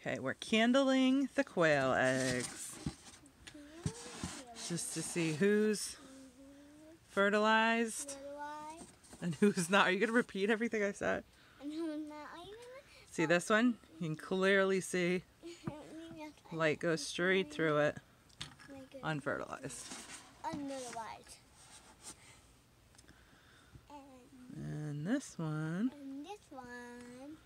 Okay, we're candling the quail eggs just to see who's fertilized and who's not. Are you going to repeat everything I said? See this one? You can clearly see light goes straight through it, unfertilized. Unfertilized. And this one, And this one,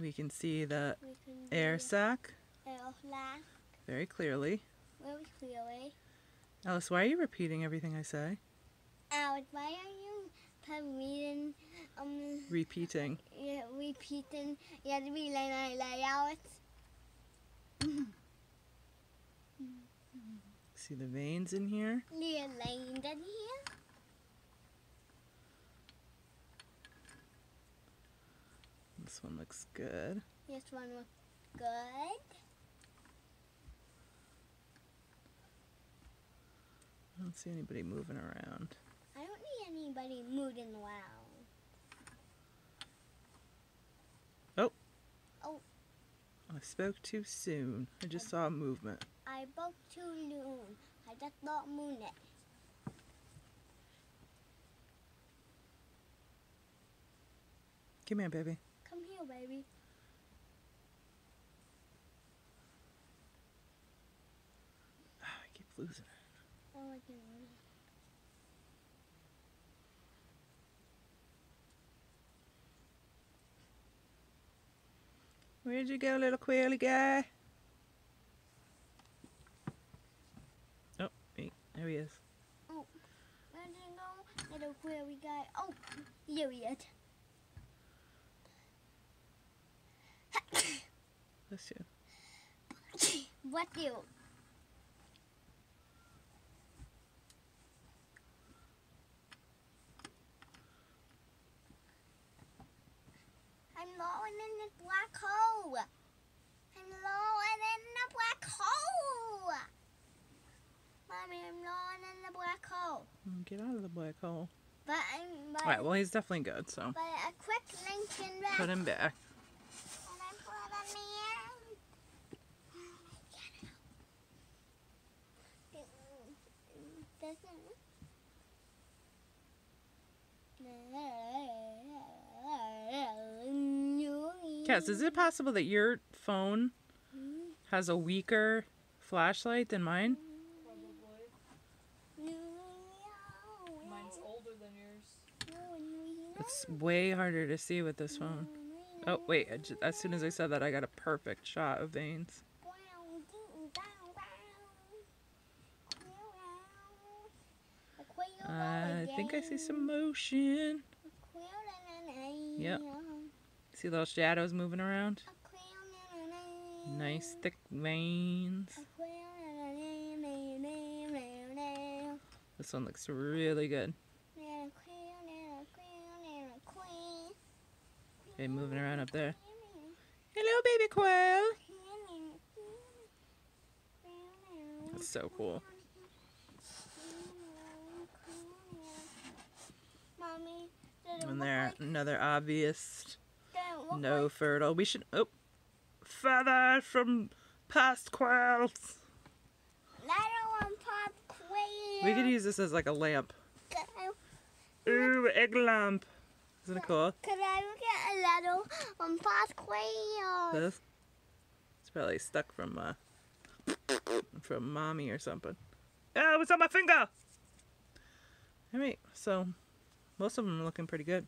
we can see the can air sac air flash very clearly. very clearly. Alice, why are you repeating everything I say? Alex, why are you repeating, um, Repeating. yeah, repeating, yeah, the relay lay lay Alex? See the veins in here? Leah Lane in here? This one looks good. This one was good. I don't see anybody moving around. I don't need anybody moving around. Oh. Oh. I spoke too soon. I just saw movement. I broke too soon. I just moon it. Come here, baby. Come here, baby. I keep losing it. Oh, I can Where'd you go, little quaily guy? Oh, wait, there he is. Oh, where'd it go? Little query guy. Oh, here he is. Bless you. What you? I'm lowering in the black hole. I'm lowering in the black hole. Mommy, I'm lowering in the black hole. Mm, Get out of the black hole. But I'm but, Alright, well, he's definitely good, so but a quick link in back. put him back. And I put him in. Cass, is it possible that your phone has a weaker flashlight than mine? Probably. Mine's older than yours. It's way harder to see with this phone. Oh, wait, I ju- as soon as I said that, I got a perfect shot of veins. I think I see some motion. Yep. See those shadows moving around? Nice thick veins. This one looks really good. Okay, moving around up there. Hello, baby quail. That's so cool. Mommy, And there, another obvious look no like- fertile. We should. Oh, feather from past quails. Little one pop quail. We could use this as like a lamp. Ooh, egg lamp. Isn't it cool? could I get a little one pop quail? This. It's probably stuck from uh, from mommy or something. Oh, it's on my finger. All right, so most of them are looking pretty good.